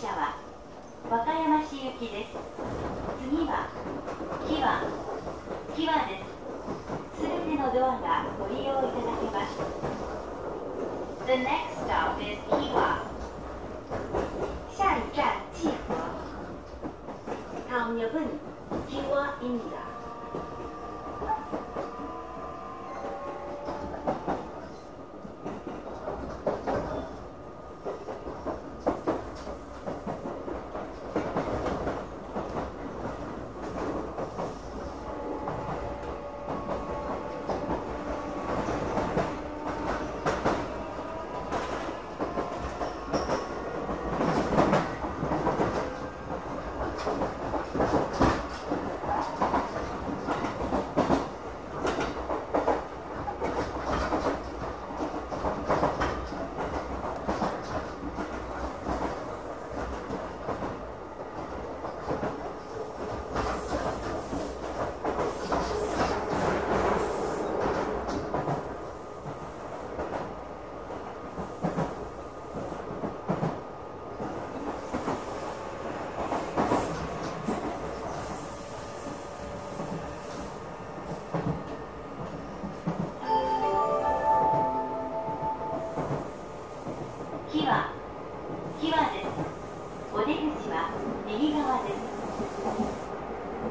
車は和歌山市行きです。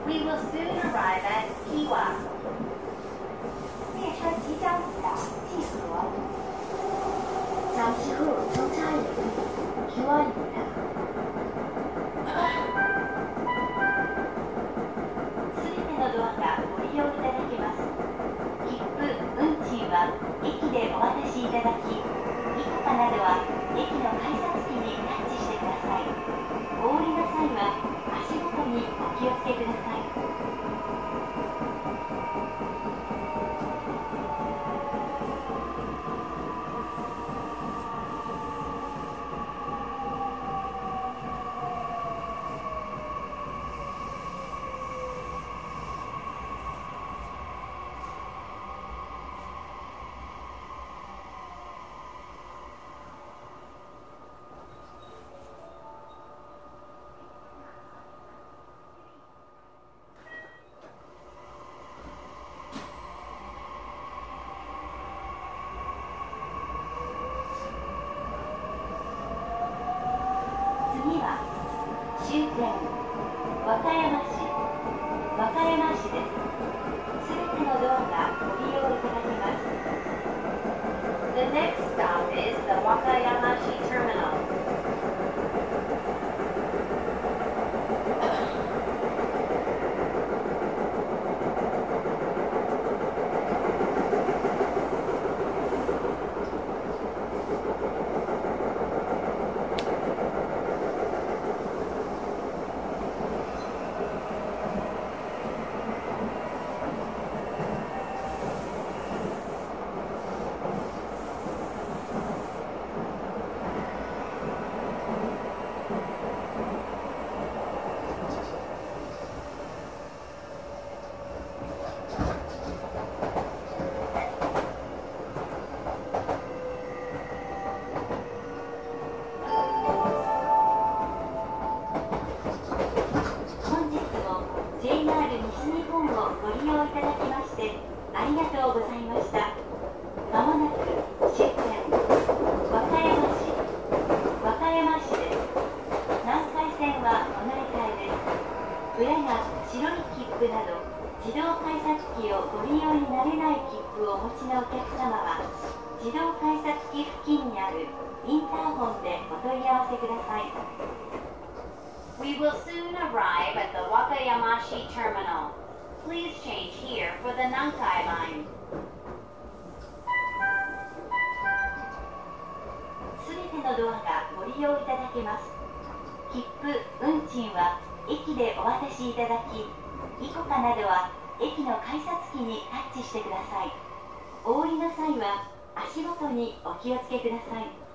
We will soon arrive at Kiwa. 列车即将抵达济河。잠시후정차역은기와입니다。すべてのドアがご利用いただけます。切符、運賃は駅でお渡しいただき、いくかなどは駅の改札 山市和歌山市ですすべてのドアがご利用いただけます The next stop is the Wakayamashi Terminal 本日も JR をご利用いただきましてありがとうございました。まもなく終点和歌山市和歌山市です南海線はお乗り換えです。裏が白い切符など自動改札機をご利用になれない切符をお持ちのお客様は自動改札機付近にあるインターホンでお問い合わせください。We will soon arrive at the Wakayamashi terminal. Please change here for the Nankai line. すべてのドアがご利用いただけます。切符、運賃は駅でお渡しいただき、イコカなどは駅の改札機にタッチしてください。お降りの際は足元にお気をつけください。